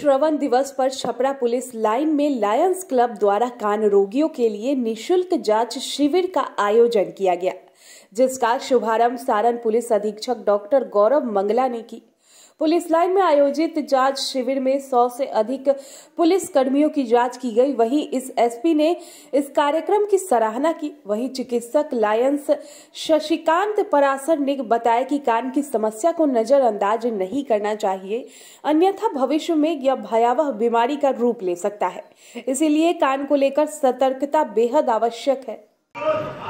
श्रवण दिवस पर Chhapra police line में लायंस क्लब द्वारा कान रोगियों के लिए निशुल्क जाँच शिविर का आयोजन किया गया, जिसका शुभारंभ सारण पुलिस अधीक्षक डॉक्टर गौरव मंगला ने की। पुलिस लाइन में आयोजित जाँच शिविर में 100 से अधिक पुलिस कर्मियों की जाँच की गई। वहीं इस एसपी ने इस कार्यक्रम की सराहना की। वहीं चिकित्सक लायंस शशिकांत परासर ने बताया कि कान की समस्या को नजरअंदाज नहीं करना चाहिए। अन्यथा भविष्य में यह भयावह बीमारी का रूप ले सकता है। इसीलिए कान को लेकर सतर्कता बेहद आवश्यक है।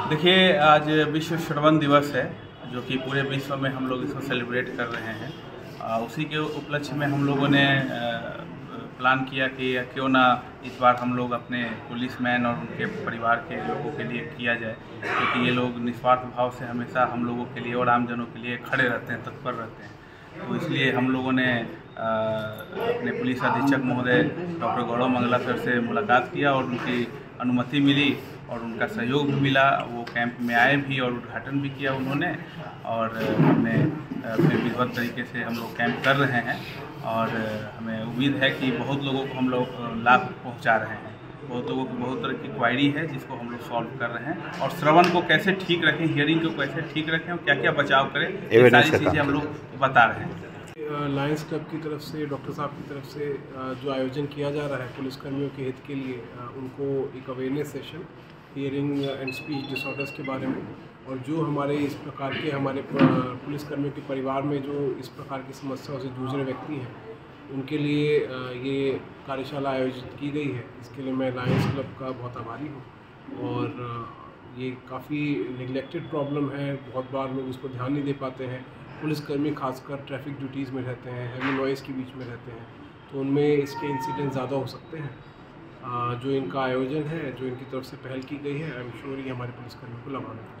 देखिए, आज विश्व श्रवण दिवस है, जो कि पूरे विश्व में हम लोग इसको सेलिब्रेट कर रहे हैं। उसी के उपलक्ष्य में हम लोगों ने प्लान किया कि क्यों ना इस बार हम लोग अपने पुलिसमैन और उनके परिवार के लोगों के लिए किया जाए, क्योंकि तो ये लोग निस्वार्थ भाव से हमेशा हम लोगों के लिए और आमजनों के लिए खड़े रहते हैं, तत्पर रहते हैं। तो इसलिए हम लोगों ने अपने पुलिस अधीक्षक महोदय डॉक्टर गौरव मंगला सर से मुलाकात किया और उनकी अनुमति मिली। और उनका सहयोग भी मिला वो कैंप में आए भी और उद्घाटन भी किया उन्होंने और हमने अपने विधिवत तरीके से हम लोग कैंप कर रहे हैं और हमें उम्मीद है कि बहुत लोगों को हम लोग लाभ पहुँचा रहे हैं। बहुत लोगों की बहुत तरह की क्वायरी है जिसको हम लोग सॉल्व कर रहे हैं और श्रवण को कैसे ठीक रखें हियरिंग को कैसे ठीक रखें और क्या क्या बचाव करें ये सारी चीज़ें हम लोग बता रहे हैं। लायंस क्लब की तरफ़ से डॉक्टर साहब की तरफ़ से जो आयोजन किया जा रहा है पुलिसकर्मियों के हित के लिए उनको एक awareness session hearing and speech disorders के बारे में और जो हमारे इस प्रकार के हमारे पुलिसकर्मियों के परिवार में जो इस प्रकार की समस्याओं से जूझ रहे व्यक्ति हैं, उनके लिए ये कार्यशाला आयोजित की गई है। इसके लिए मैं लायंस क्लब का बहुत आभारी हूँ और ये काफ़ी निगलेक्टेड प्रॉब्लम है। बहुत बार लोग उसको ध्यान नहीं दे पाते हैं। पुलिसकर्मी खासकर ट्रैफ़िक ड्यूटीज़ में रहते हैं हैवी नॉइज़ के बीच में रहते हैं तो उनमें इसके इंसिडेंट ज़्यादा हो सकते हैं। जो इनका आयोजन है, जो इनकी तरफ़ से पहल की गई है आई एम श्योर ये हमारे पुलिसकर्मियों को लाभान्वित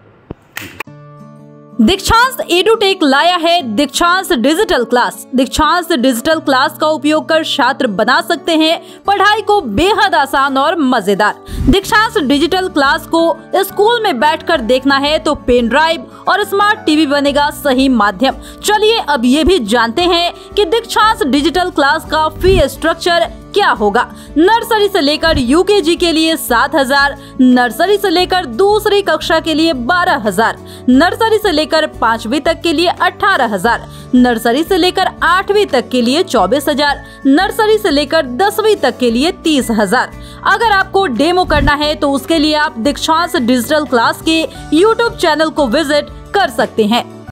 दीक्षांत एडुटेक लाया है Dikshant digital class. Dikshant digital class का उपयोग कर छात्र बना सकते हैं, पढ़ाई को बेहद आसान और मज़ेदार। दीक्षांत डिजिटल क्लास को स्कूल में बैठकर देखना है तो पेन ड्राइव और स्मार्ट टीवी बनेगा सही माध्यम। चलिए अब ये भी जानते हैं कि दीक्षांत डिजिटल क्लास का फ़ी स्ट्रक्चर क्या होगा? नर्सरी से लेकर यूकेजी के लिए सात हज़ार, नर्सरी से लेकर दूसरी कक्षा के लिए बारह हज़ार, नर्सरी से लेकर पाँचवी तक के लिए अठारह हज़ार, नर्सरी से लेकर आठवीं तक के लिए चौबीस हज़ार, नर्सरी से लेकर दसवीं तक के लिए तीस हज़ार। अगर आपको डेमो करना है तो उसके लिए आप दीक्षांत डिजिटल क्लास के यूट्यूब चैनल को विज़िट कर सकते हैं।